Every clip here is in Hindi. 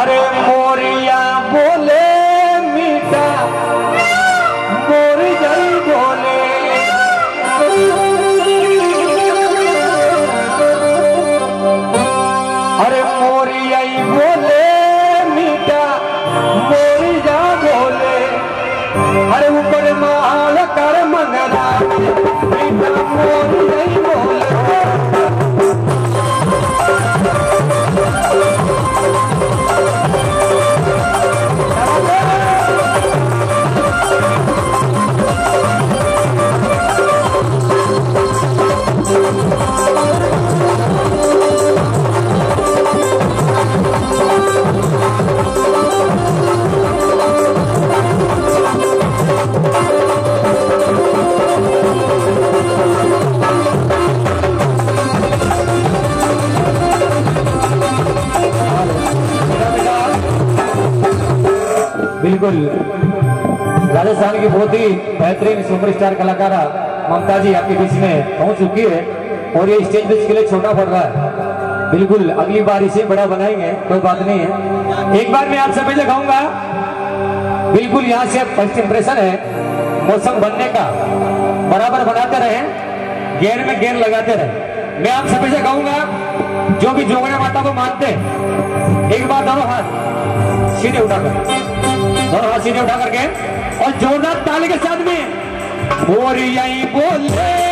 अरे मोरिया बोले मीठा मोर जई बोले अरे मोरिया बोले मीठा मोर जा बोले अरे ऊपर माल कर मंगरा मीठा मोर बिल्कुल। राजस्थान की बहुत ही बेहतरीन सुपरस्टार कलाकार ममता जी आपके बीच में पहुँच चुकी है और ये स्टेज पे के लिए छोटा पड़ रहा है। बिल्कुल, अगली बार इसे बड़ा बनाएँगे, कोई बात नहीं है। एक बार मैं आप सभी से कहूँगा, बिल्कुल यहाँ से फ़र्स्ट इंप्रेशन है, मौसम बनने का। बराबर बनाते रहे गेर में गेर लगाते रहे। मैं आप सभी से कहूँगा जो भी जोगड़ा माता को मानते एक बार दोनों हाथ सीधे उठाकर, दोनों हाथ सीधे उठा करके और जोरदार ताली के साथ में मोरिया बोले।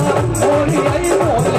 मोरी आई मोरी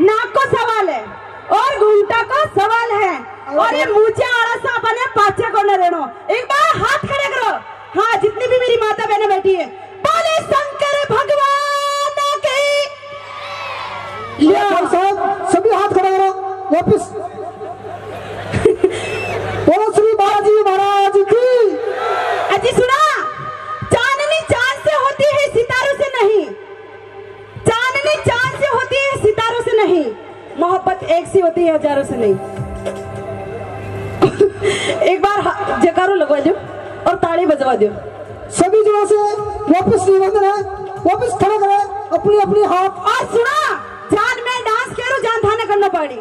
नाक को सवाल है और घूमटा को सवाल है। और ये मुझे आलस अपने पाचे को न रेणो एक बार हाथ खड़े करो। हाँ जितनी भी मेरी माता बहने बैठी है। बोले, शंकर भगवान सभी हाथ खड़े करो। वापिस। हज़ारों से नहीं। एक बार जकारो जयकारो लगवा दो और ताली बजवा दो सभी जगह से वापस निवेदन है वापस खड़े करे अपनी अपनी हाथ और सुना जान में डांस करो जान थाने करना पड़ी।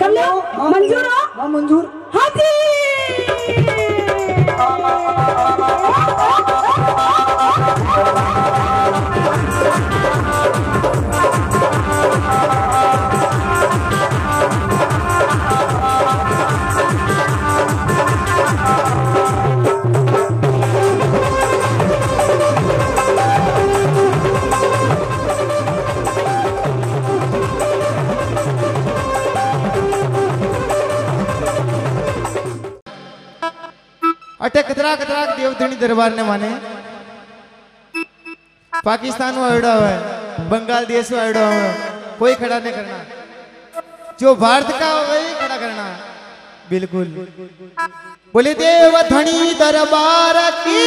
कर लो। हाँ, मंजूर हो। हाँ मंजूर। કતરા કતરા દેવધણી દરબાર ને માને पाकिस्तान में अड़ा हुआ है बंगाल देश में अड़ा हुआ है कोई खड़ा नहीं करना जो भारत का हो वही खड़ा करना बिल्कुल बोले देव धनी दरबार की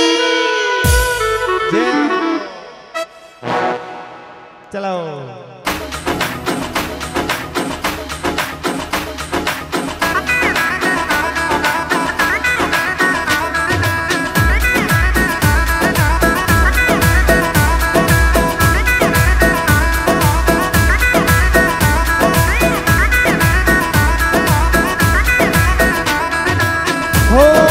हो